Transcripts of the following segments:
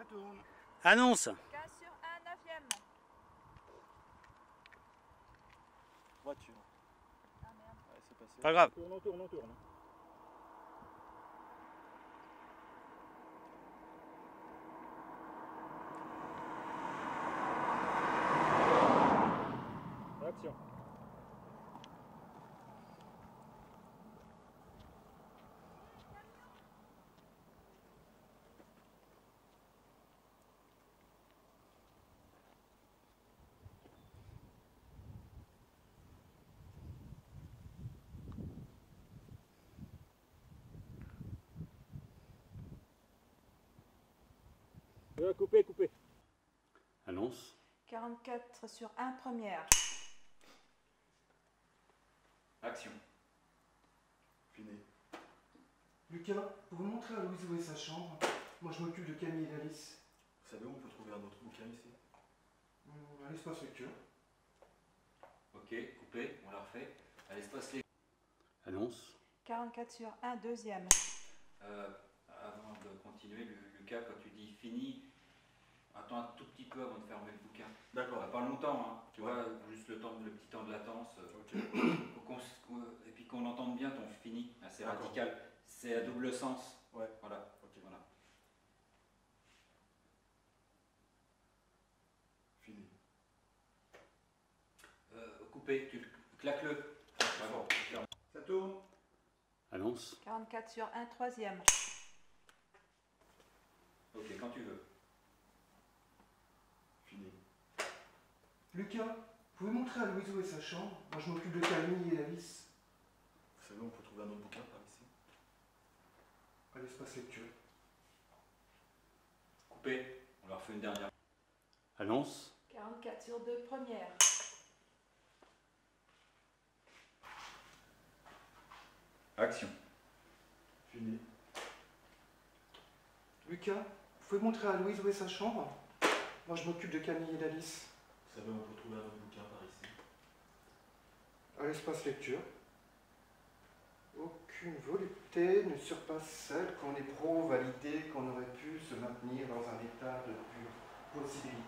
Ça tourne. Annonce 15 sur 1, 9ème. Voiture. Ah merde. Ouais, c'est passé. Pas grave. On tourne, on tourne, on tourne. Action. Euh, coupez, coupez. Annonce 44 sur 1, première. Action. Fini. Lucas, vous montrer à Louise où est sa chambre Moi je m'occupe de Camille et d'Alice. Vous savez où on peut trouver un autre bouquin ici? À l'espace lecture. Ok, coupé, on la refait. À l'espace les. Annonce 44 sur 1, deuxième. Euh, avant de continuer, Lu- Lucas, quand tu dis fini, attends un tout petit peu avant de fermer le bouquin. D'accord. Pas longtemps, hein. Tu Ouais. vois, juste le temps, le petit temps de latence. euh, et puis qu'on entende bien ton fini, assez D'accord. radical. C'est à double sens. Ouais. Voilà. Ok. voilà. Fini. Euh, coupé, tu claques-le. Ouais. Ça tourne. Annonce 44 sur 1, troisième. Ok, quand tu veux. Lucas, vous pouvez montrer à Louise où est sa chambre? Moi je m'occupe de Camille et d'Alice. Vous savez on peut trouver un autre bouquin par ici À l'espace lecture. Coupé, on leur fait une dernière. Annonce 44 sur 2, première. Action. Fini. Lucas, vous pouvez montrer à Louise où est sa chambre? Moi je m'occupe de Camille et d'Alice. Savez on peut trouver un autre bouquin par ici À l'espace lecture. Aucune volupté ne surpasse celle qu'on éprouve à l'idée qu'on aurait pu se maintenir dans un état de pure possibilité.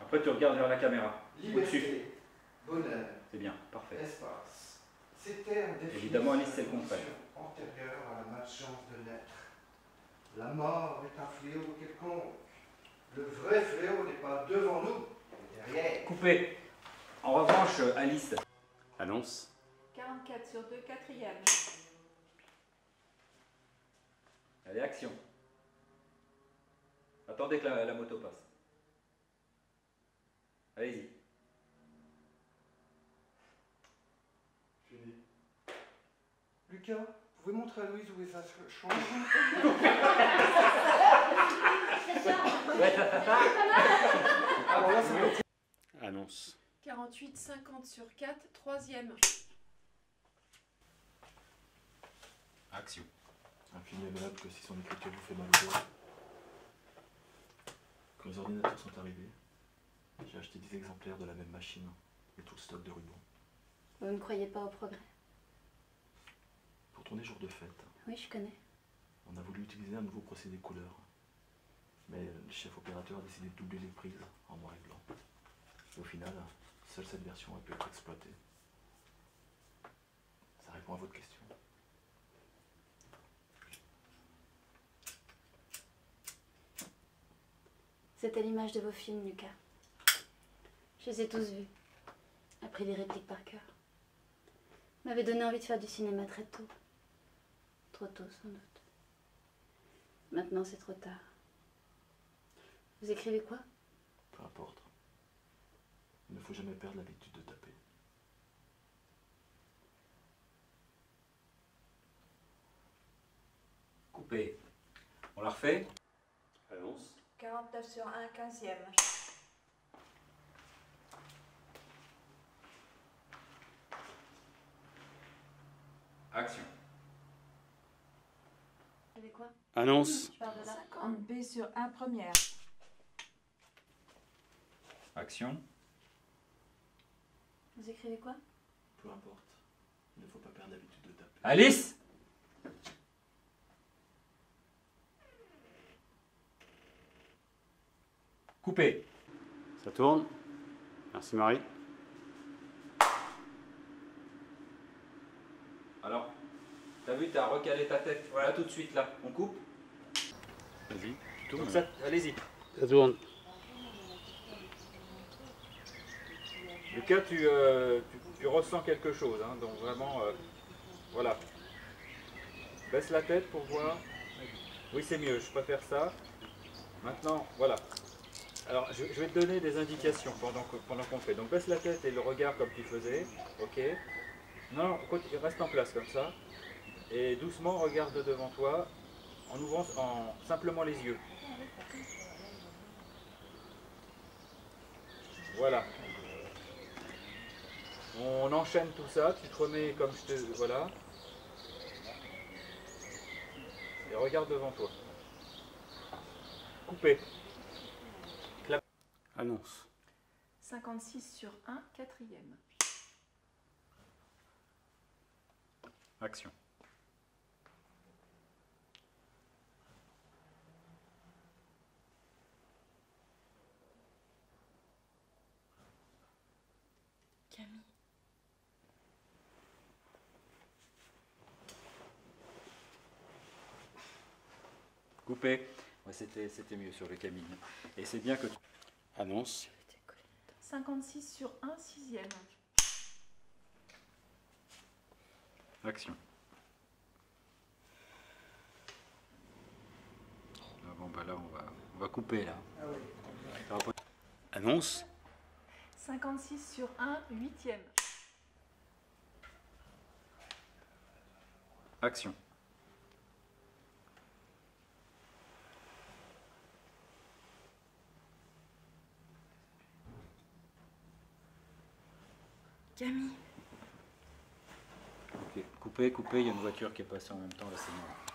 Après, tu regardes vers la caméra. Liberté, bonheur, C'est bien, parfait. espace. Ces termes définissent Évidemment, Alice, c'est le contraire. antérieure à la malchance de l'être. La mort est un fléau quelconque. Le vrai fléau n'est pas devant nous. Coupé. En revanche, Alice. Annonce 44 sur 2, quatrième. Allez, action. Attendez que la, la moto passe. Allez-y. Fini. Lucas, vous pouvez montrer à Louise où est sa chambre Alors là, c'est bon. Annonce 48, 50 sur 4, troisième. Action. Infiniment que si son écriture vous fait mal au doigt. Quand les ordinateurs sont arrivés, j'ai acheté 10 exemplaires de la même machine et tout le stock de rubans. Vous ne croyez pas au progrès? Pour tourner jour de fête, Oui, je connais. on a voulu utiliser un nouveau procédé couleur. Mais le chef opérateur a décidé de doubler les prises en noir et blanc. Au final, seule cette version a pu être exploitée. Ça répond à votre question. À l'image de vos films, Lucas. Je les ai tous vus. Appris les répliques par cœur. M'avait donné envie de faire du cinéma très tôt. Trop tôt, sans doute. Maintenant, c'est trop tard. Vous écrivez quoi? Peu importe. Il ne faut jamais perdre l'habitude de taper. Coupé. On la refait Annonce 49 sur 1, quinzième. Action. Vous savez quoi? Annonce Je pars de là. 50 B sur 1, première. Action. Vous écrivez quoi? Peu importe. Il ne faut pas perdre l'habitude de taper. Alice Coupé. Ça tourne. Merci Marie. Alors, t'as vu, t'as recalé ta tête. Là, tout de suite, là. On coupe? Vas-y, tu tournes. Donc ça, allez-y. Ça tourne. Lucas, tu, euh, tu, ressens quelque chose, hein, donc vraiment, euh, voilà. Baisse la tête pour voir. Oui, c'est mieux, je préfère ça. Maintenant, voilà. Alors, je, vais te donner des indications pendant pendant qu'on fait. Donc, baisse la tête et le regard comme tu faisais, ok Non, reste en place comme ça. Et doucement, regarde devant toi, en ouvrant en, simplement les yeux. Voilà. On enchaîne tout ça, tu te remets comme je te. Voilà. Et regarde devant toi. Coupé. Annonce. 56 sur 1, quatrième. Action. Camille. Coupé. Ouais, c'était, c'était mieux sur le Camille. Et c'est bien que tu. Annonce. 56 sur 1, sixième. Action. Ah bon bah là on va, on va couper là. Va pas- Annonce. 56 sur 1, huitième. Action. Camille. Ok. Coupé, coupé, il y a une voiture qui est passée en même temps là, c'est mort.